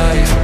life.